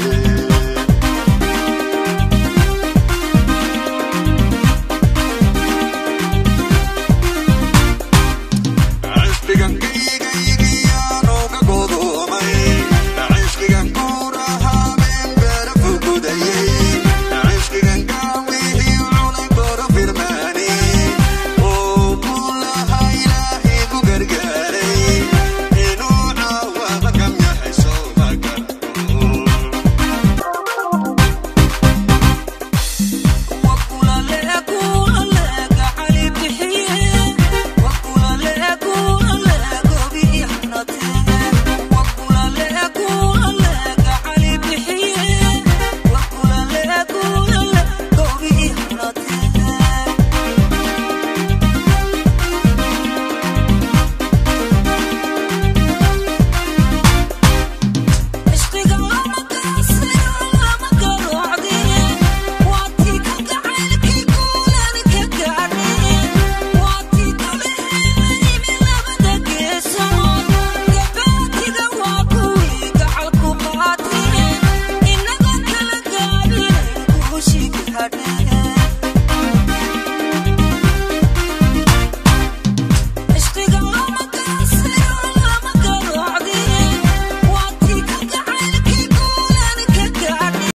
you. but But.